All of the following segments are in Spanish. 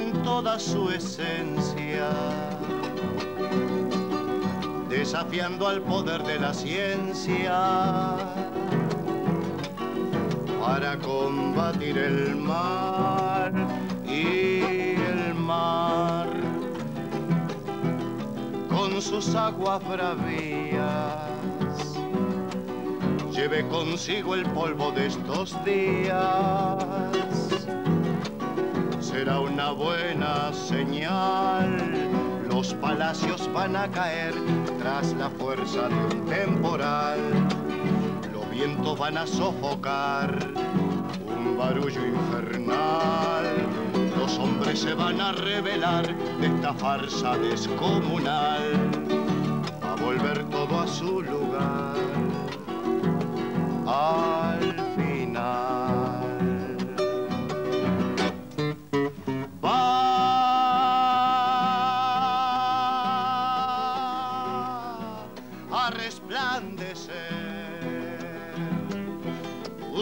en toda su esencia, desafiando al poder de la ciencia para combatir el mal y el mar con sus aguas bravías lleve consigo el polvo de estos días. Será una buena señal, los palacios van a caer tras la fuerza de un temporal. Los vientos van a sofocar un barullo infernal. Los hombres se van a revelar de esta farsa descomunal. A volver todo a su lugar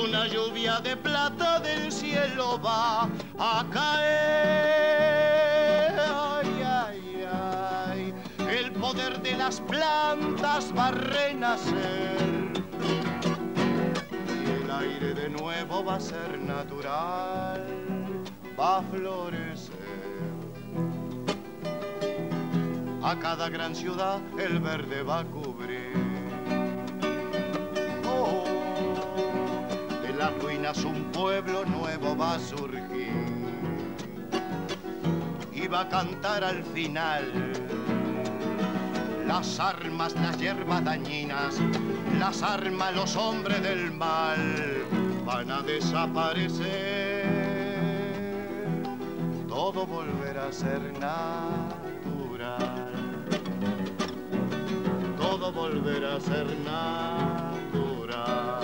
una lluvia de plata del cielo va a caer. Ay, ay, ay. El poder de las plantas va a renacer y el aire de nuevo va a ser natural, va a florecer. A cada gran ciudad el verde va a cubrir. Oh, las ruinas un pueblo nuevo va a surgir y va a cantar al final las armas, las hierbas dañinas, las armas, los hombres del mal van a desaparecer. Todo volverá a ser natural. Todo volverá a ser natural.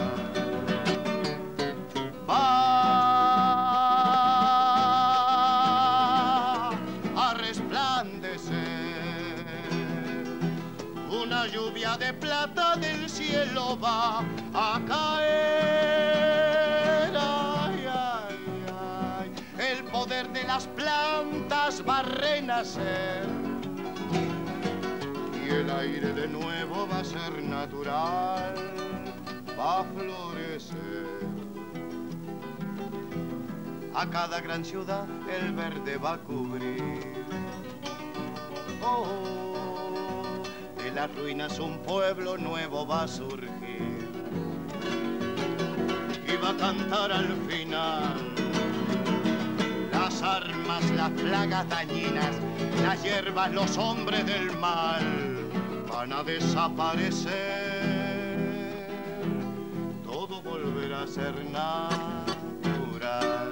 Va a caer. El poder de las plantas va a renacer. Y el aire de nuevo va a ser natural, va a florecer. A cada gran ciudad el verde va a cubrir. Oh, de las ruinas un pueblo nuevo va a surgir y va a cantar al final las armas, las plagas dañinas, las hierbas, los hombres del mal van a desaparecer. Todo volverá a ser natural.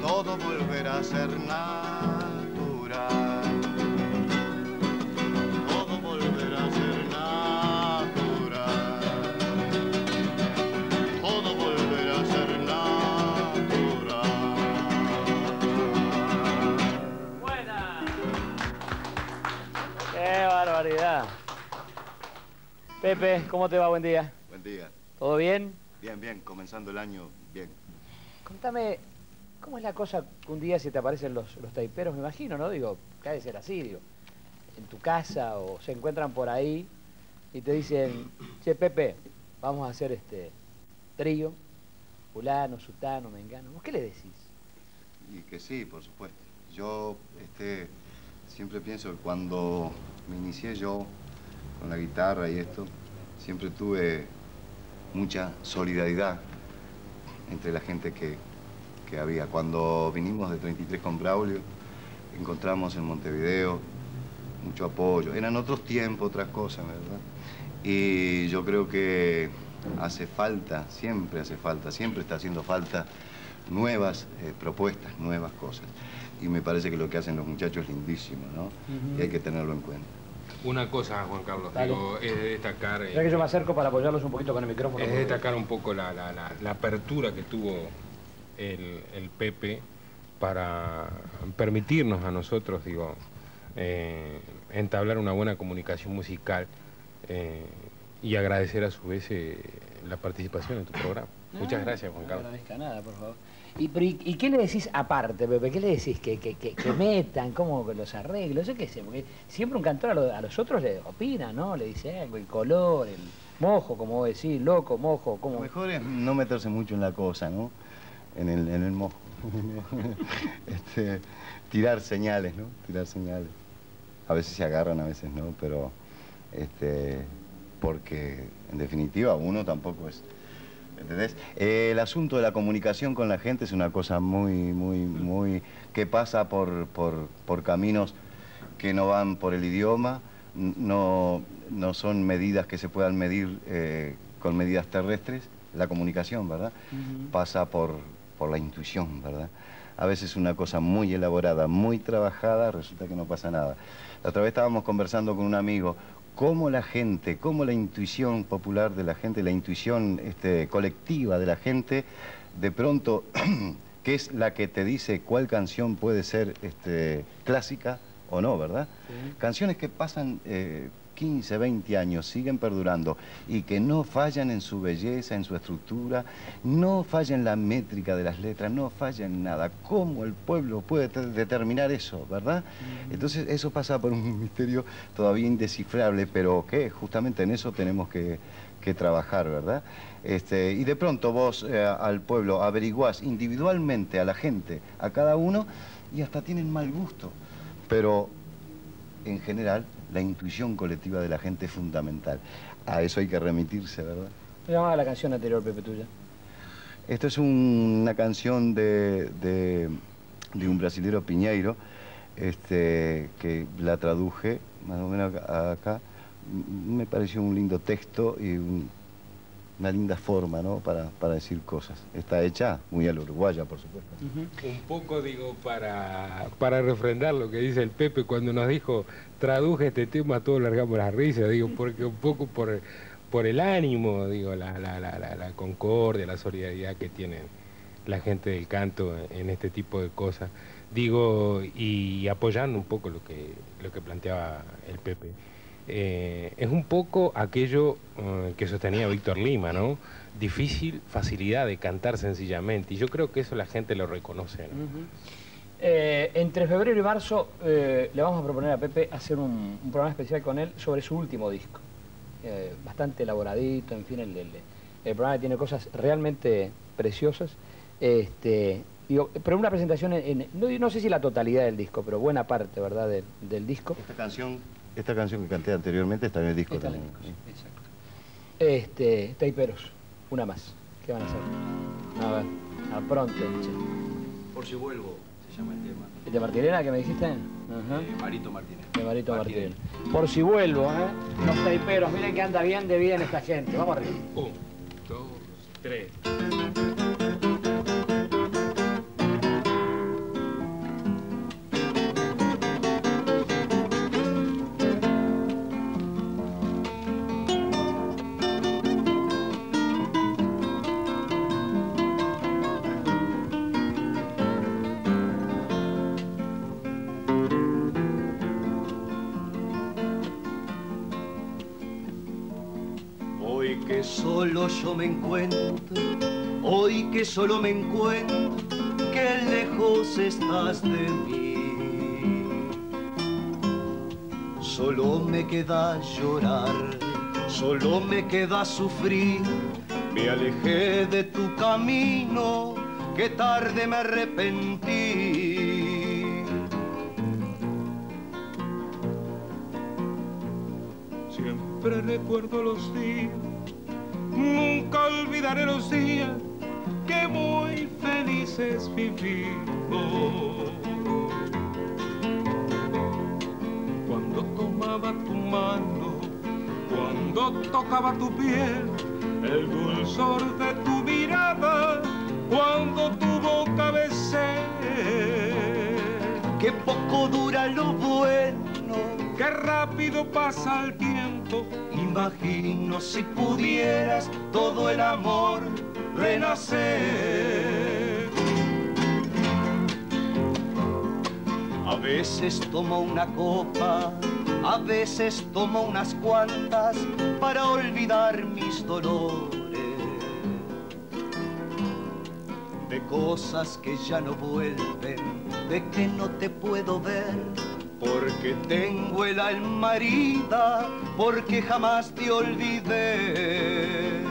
Todo volverá a ser natural. Pepe, ¿cómo te va? Buen día. Buen día. ¿Todo bien? Bien, bien, comenzando el año, bien. Contame, ¿cómo es la cosa que un día se te aparecen los, los taiperos? Me imagino, ¿no? Digo, que ha de ser así, digo. En tu casa o se encuentran por ahí y te dicen, che, Pepe, vamos a hacer este trío, fulano, sutano, mengano. ¿Vos qué le decís? Y que sí, por supuesto. Yo este, siempre pienso que cuando me inicié yo con la guitarra y esto, siempre tuve mucha solidaridad entre la gente que, que había. Cuando vinimos de 33 con Braulio, encontramos en Montevideo mucho apoyo. Eran otros tiempos, otras cosas, ¿verdad? Y yo creo que hace falta, siempre hace falta, siempre está haciendo falta nuevas eh, propuestas, nuevas cosas. Y me parece que lo que hacen los muchachos es lindísimo, ¿no? Y hay que tenerlo en cuenta. Una cosa, Juan Carlos, digo, es de destacar... Ya que yo me acerco para apoyarlos un poquito con el micrófono. Es de destacar un poco la, apertura que tuvo el, Pepe para permitirnos a nosotros, digo, eh, entablar una buena comunicación musical eh, y agradecer a su vez eh, la participación en tu programa. Muchas gracias, Juan Carlos. No agradezca nada, por favor. ¿Y, qué le decís aparte, Pepe? ¿Qué le decís? ¿Que, que, que, metan? ¿Cómo los arreglos? Yo qué sé, porque siempre un cantor a, los otros le opina, ¿no? Le dice algo, el color, el mojo, como vos decís, loco, mojo, como... Lo mejor es no meterse mucho en la cosa, ¿no? En el, en el mojo. este, tirar señales, ¿no? Tirar señales. A veces se agarran, a veces no, pero... Este, porque, en definitiva, uno tampoco es ¿Entendés? el asunto de la comunicación con la gente es una cosa muy, muy, muy... que pasa por, por, caminos que no van por el idioma, no, no son medidas que se puedan medir eh, con medidas terrestres, la comunicación, ¿verdad? Pasa por, por la intuición, ¿verdad? A veces una cosa muy elaborada, muy trabajada, resulta que no pasa nada. La otra vez estábamos conversando con un amigo, cómo la gente, cómo la intuición popular de la gente, la intuición este, colectiva de la gente, de pronto, que es la que te dice cuál canción puede ser este, clásica o no, ¿verdad? Canciones que pasan eh, 15, 20 años siguen perdurando y que no fallan en su belleza, en su estructura, no fallan en la métrica de las letras, no fallan en nada. ¿Cómo el pueblo puede determinar eso, verdad? Entonces eso pasa por un misterio todavía indescifrable, pero que justamente en eso tenemos que, trabajar, ¿verdad? Este, y de pronto vos eh, al pueblo averiguás individualmente a la gente, a cada uno, y hasta tienen mal gusto. Pero en general la intuición colectiva de la gente es fundamental. A eso hay que remitirse, ¿verdad? ¿Cómo llamaba la canción anterior, Pepe, tuya? Esto es una canción de, de, un brasilero Piñeiro, este, que la traduje más o menos acá. Me pareció un lindo texto y un, una linda forma ¿no? para, para, decir cosas. Está hecha muy al uruguaya, por supuesto. Un poco, digo, para, para refrendar lo que dice el Pepe cuando nos dijo, traduje este tema, todos largamos la risa, digo, porque un poco por, por el ánimo, digo, la, la, la, la concordia, la solidaridad que tienen la gente del canto en este tipo de cosas. Digo, y apoyando un poco lo que, lo que planteaba el Pepe. Eh, es un poco aquello eh, que sostenía Víctor Lima, ¿no? Difícil facilidad de cantar sencillamente, y yo creo que eso la gente lo reconoce. Eh, entre febrero y marzo le vamos a proponer a Pepe hacer un, programa especial con él sobre su último disco. bastante elaboradito, en fin, el, programa tiene cosas realmente preciosas. Este, pero una presentación, en, no, sé si la totalidad del disco, pero buena parte, ¿verdad?, del, del disco. Esta canción esta canción que canté anteriormente está en el disco también. exacto. Este, Taiperos, una más. ¿Qué van a hacer? A ver, a pronto. Por si vuelvo, se llama el tema. ¿El de Martirena que me dijiste? De Marito Martínez. De Marito Martínez. Por si vuelvo, ¿eh? Los taiperos, miren que anda bien de bien esta gente. Vamos arriba. Un, dos, tres. Hoy que solo me encuentro, que lejos estás de mí. Solo me queda llorar, solo me queda sufrir, me alejé de tu camino, que tarde me arrepentí. Siempre recuerdo los días Nunca olvidaré los días que muy felices vivimos. Cuando tomaba tu mano, cuando tocaba tu piel, el dulzor de tu mirada, cuando tu boca besé. Que poco dura lo bueno qué rápido pasa el tiempo. Imagino si pudieras todo el amor renacer. A veces tomo una copa, a veces tomo unas cuantas para olvidar mis dolores. De cosas que ya no vuelven, de que no te puedo ver, porque tengo el alma herida, porque jamás te olvidé.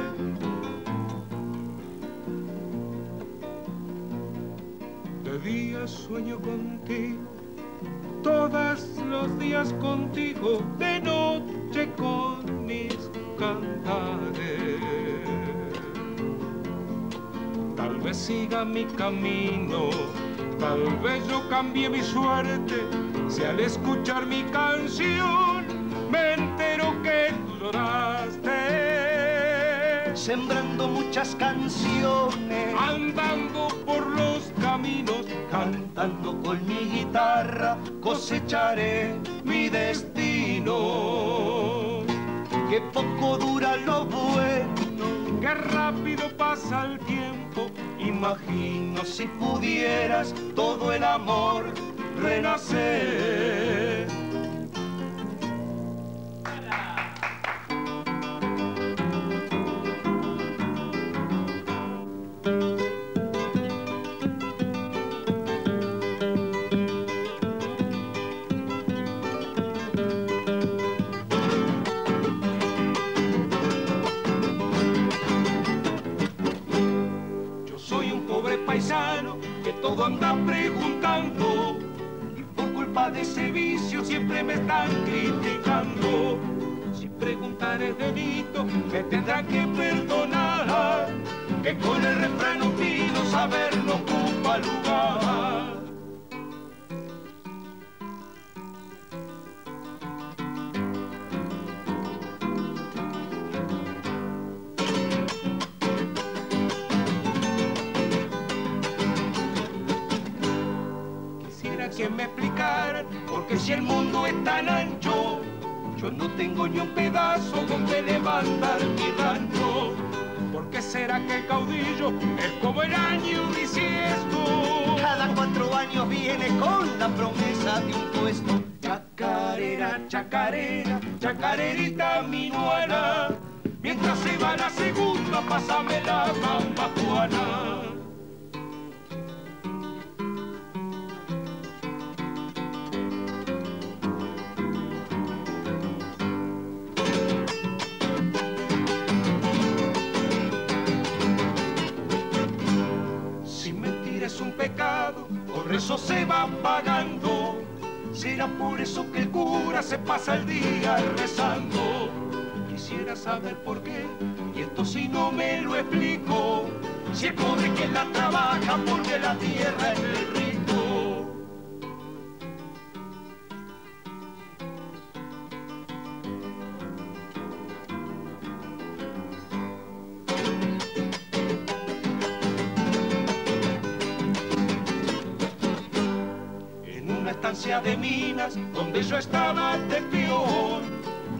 De día sueño contigo, todos los días contigo, de noche con mis cantares. Tal vez siga mi camino, tal vez yo cambie mi suerte, si al escuchar mi canción me entero que lloraste. Sembrando muchas canciones, Andando por los caminos, cantando con mi guitarra, cosecharé mi destino. Que poco dura lo bueno, qué rápido pasa el tiempo. imagino si pudieras todo el amor renacer. Me están criticando. Si preguntar es delito, me tendrán que perdonar, que con el refrán pido saber no ocupa lugar. Quisiera que me explicaran, porque si el mundo es tan ancho, yo no tengo ni un pedazo donde levantar mi rancho. ¿Por qué será que el caudillo es como el año bisiesto? Cada cuatro años viene con la promesa de un puesto. Chacarera, chacarera, chacarerita minuana. Mientras se va la segunda, pásame la bamba juana. Es un pecado, por eso se va pagando. Será por eso que el cura se pasa el día rezando. Quisiera saber por qué, y esto si no me lo explico. Si es pobre quien la trabaja, porque la tierra es el yo estaba de peor,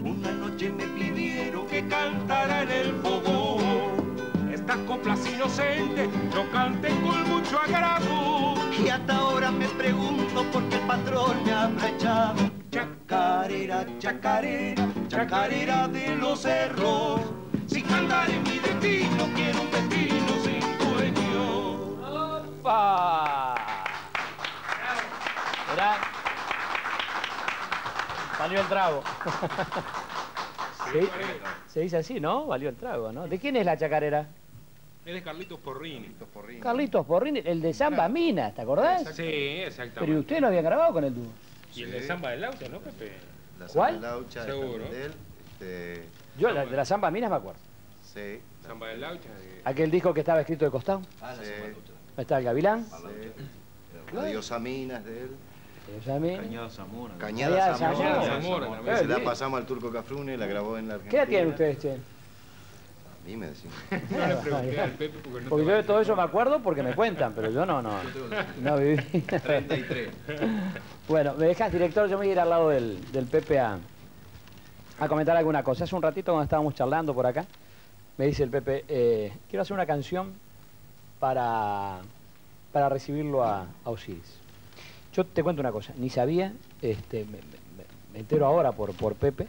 una noche me pidieron que cantara en el fogón. Estas coplas inocentes yo canté con mucho agrado. Y hasta ahora me pregunto por qué el patrón me habrá echado. Chacarera, chacarera, chacarera de los cerros. Si cantar en mi destino, quiero un destino sin dueño. ¡Opa! Mirá. Valió el trago. Se, se dice así, ¿no? Valió el trago, ¿no? ¿De quién es la chacarera? Es de Carlitos Porrini. Carlitos Porrini, el de Samba Mina, ¿te acordás? Sí, Pero exactamente. ¿y usted lo había grabado con el dúo? Y el de Samba del Laucha, ¿no, Pepe? La ¿Cuál? Samba Laucha de Seguro. Este, Yo, la, de la Samba Minas me acuerdo. sí, Samba del Laucha. de- Aquel disco que estaba escrito de costado. sí, Ahí está el Gavilán. sí. Adiós a Minas de él. Cañada Zamora. Cañada Cañada Zamora. Zamora. Zamora, Eh, Se la pasamos al Turco Cafrune, la grabó en la Argentina. ¿Qué edad tienen ustedes, che? mí me decís. No le pregunté al Pepe porque no Porque yo a de todo eso me acuerdo porque me cuentan, pero yo no, no, no viví. 33. Bueno, me dejas, director, yo me voy a ir al lado del, del Pepe a, a comentar alguna cosa. Hace un ratito cuando estábamos charlando por acá, me dice el Pepe, eh, quiero hacer una canción para, para recibirlo a, a Osiris. Yo te cuento una cosa, ni sabía, este, me, me- me entero ahora por, por Pepe,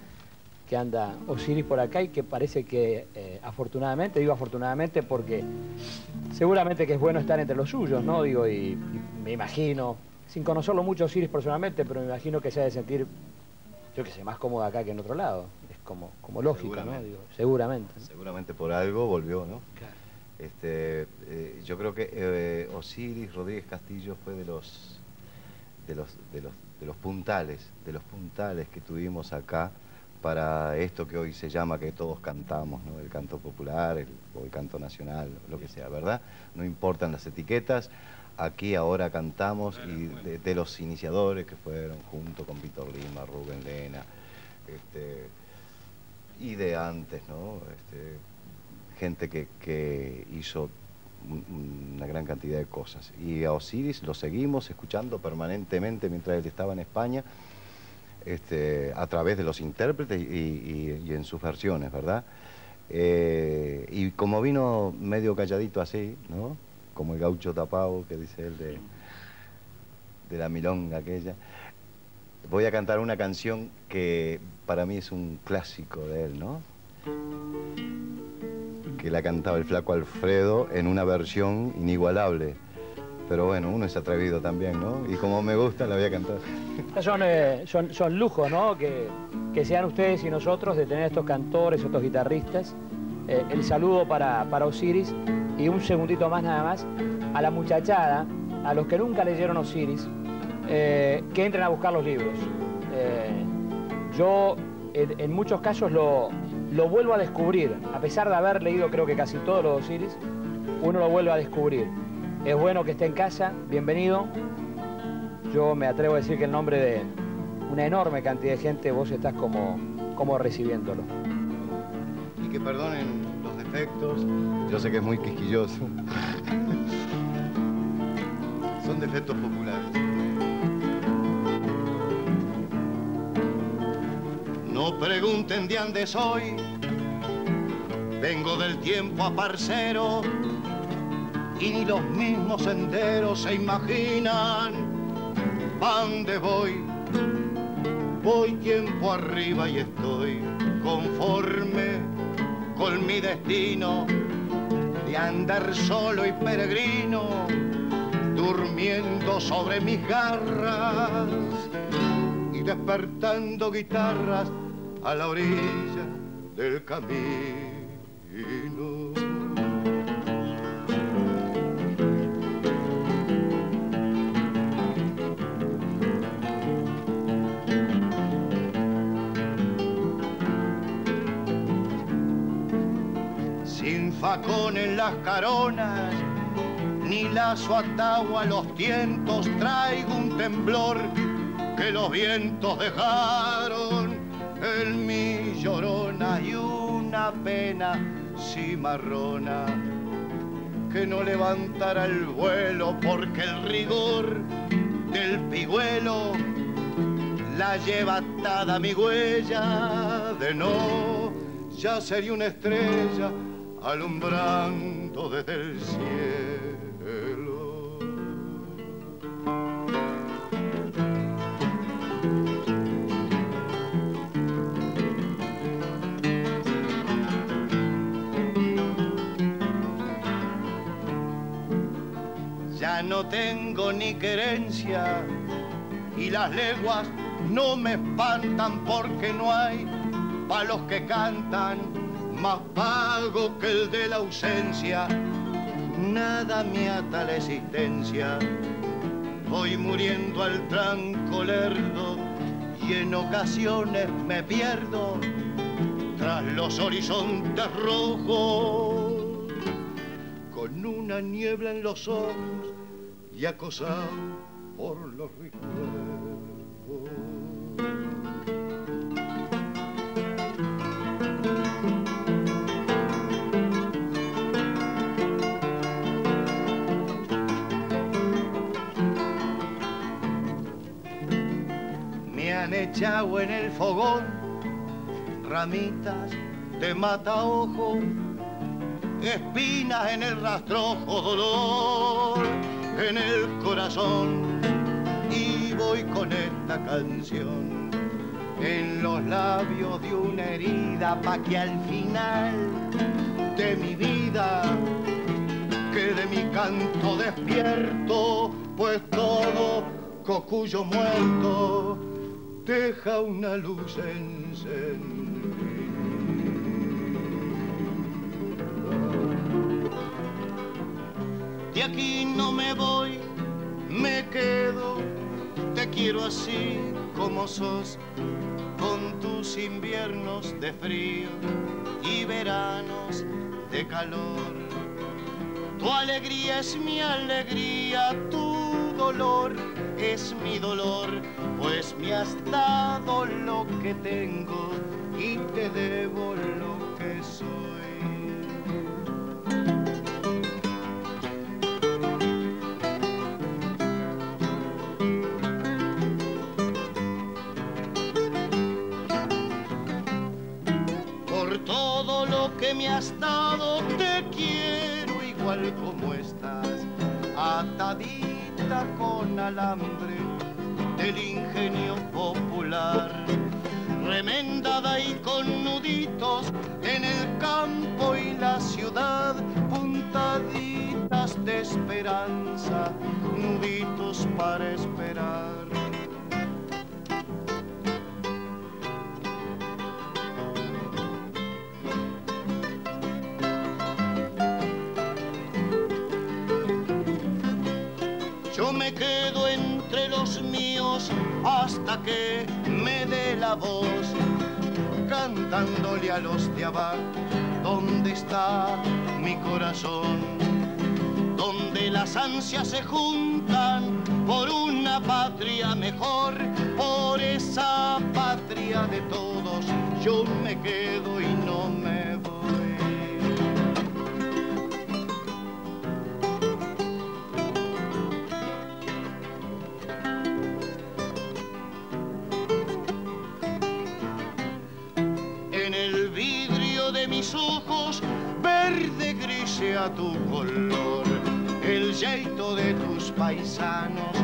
que anda Osiris por acá y que parece que eh, afortunadamente, digo afortunadamente porque seguramente que es bueno estar entre los suyos, ¿no? Digo, y, y me imagino, sin conocerlo mucho Osiris personalmente, pero me imagino que se ha de sentir, yo qué sé, más cómodo acá que en otro lado. Es como, como lógico, ¿no? Seguramente. Digo, seguramente. ¿no? Seguramente por algo volvió, ¿no? Claro. Este, eh, yo creo que eh, Osiris Rodríguez Castillo fue de los, de los, de los, de los puntales, de los puntales que tuvimos acá para esto que hoy se llama que todos cantamos, ¿no? El canto popular, el, o el canto nacional, lo que sea, ¿verdad? No importan las etiquetas. Aquí ahora cantamos y de, de los iniciadores que fueron junto con Víctor Lima, Rubén Lena, este, y de antes, ¿no? Este, gente que, que hizo una gran cantidad de cosas. Y a Osiris lo seguimos escuchando permanentemente mientras él estaba en España, este, a través de los intérpretes y, en sus versiones, ¿verdad? Eh, y como vino medio calladito así, ¿no? Como el gaucho tapado que dice él de, de la milonga aquella, voy a cantar una canción que para mí es un clásico de él, ¿no? Que la cantaba el flaco Alfredo en una versión inigualable. Pero bueno, uno es atrevido también, ¿no? Y como me gusta, la voy a cantar. Son, eh, son, son lujos, ¿no? Que, que sean ustedes y nosotros de tener estos cantores, estos guitarristas. Eh, el saludo para, para Osiris y un segundito más nada más a la muchachada, a los que nunca leyeron Osiris, eh, que entren a buscar los libros. Yo en, muchos casos lo, lo vuelvo a descubrir, a pesar de haber leído creo que casi todos los Osiris, uno lo vuelve a descubrir. Es bueno que esté en casa, bienvenido. Yo me atrevo a decir que en nombre de una enorme cantidad de gente vos estás como, como recibiéndolo. Y que perdonen los defectos. Yo sé que es muy quisquilloso. Son defectos pregunten de dónde soy, vengo del tiempo a parcero y ni los mismos senderos se imaginan dónde voy. Voy tiempo arriba y estoy conforme con mi destino de andar solo y peregrino, durmiendo sobre mis garras y despertando guitarras a la orilla del camino. Sin facón en las caronas, ni lazo atado a los tientos, traigo un temblor que los vientos dejaron llorona y una pena cimarrona que no levantará el vuelo porque el rigor del pigüelo la lleva atada a mi huella de no ya sería una estrella alumbrando desde el cielo. No tengo ni querencia y las leguas no me espantan porque no hay pa' los que cantan más pago que el de la ausencia. Nada me ata la existencia. Voy muriendo al tranco lerdo y en ocasiones me pierdo tras los horizontes rojos con una niebla en los ojos y acosado por los recuerdos. Me han echado en el fogón ramitas de mataojo, espinas en el rastrojo dolor en el corazón. Y voy con esta canción en los labios de una herida pa' que al final de mi vida quede mi canto despierto, pues todo cocuyo muerto deja una luz encendida. De aquí no me voy, me quedo, te quiero así como sos, con tus inviernos de frío y veranos de calor. Tu alegría es mi alegría, tu dolor es mi dolor, pues me has dado lo que tengo y te debo lo que soy. Me has dado, te quiero igual como estás, atadita con alambre del ingenio popular, remendada y con nuditos en el campo y la ciudad, puntaditas de esperanza, nuditos para esperar. Quedo entre los míos hasta que me dé la voz, cantándole a los de abajo, ¿dónde está mi corazón? Donde las ansias se juntan por una patria mejor, por esa patria de todos, yo me quedo ojos, verde gris a tu color, el yeito de tus paisanos,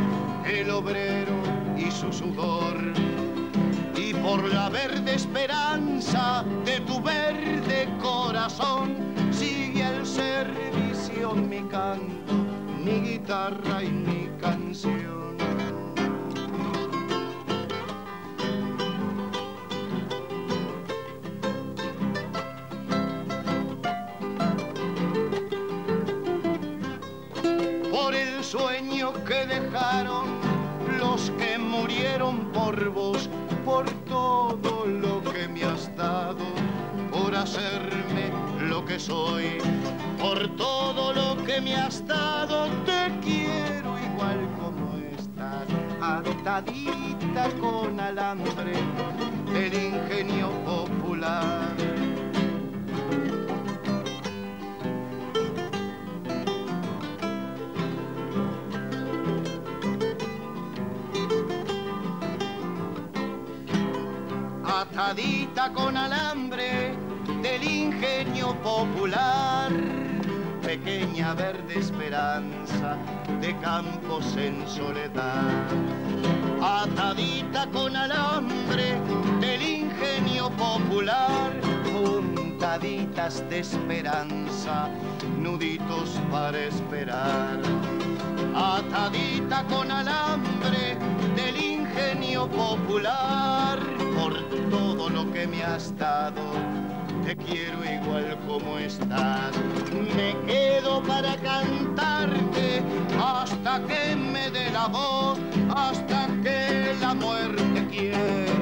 el obrero y su sudor. Y por la verde esperanza de tu verde corazón, sigue el servicio mi canto, mi guitarra y mi canción. Los que murieron por vos, por todo lo que me has dado, por hacerme lo que soy, por todo lo que me has dado, te quiero igual como estás, atadita con alambre del ingenio popular atadita con alambre del ingenio popular, pequeña verde esperanza de campos en soledad. Atadita con alambre del ingenio popular, puntaditas de esperanza, nuditos para esperar. Atadita con alambre del ingenio popular, por todo lo que me has dado. Te quiero igual como estás. Me quedo para cantarte hasta que me dé la voz, hasta que la muerte quiera.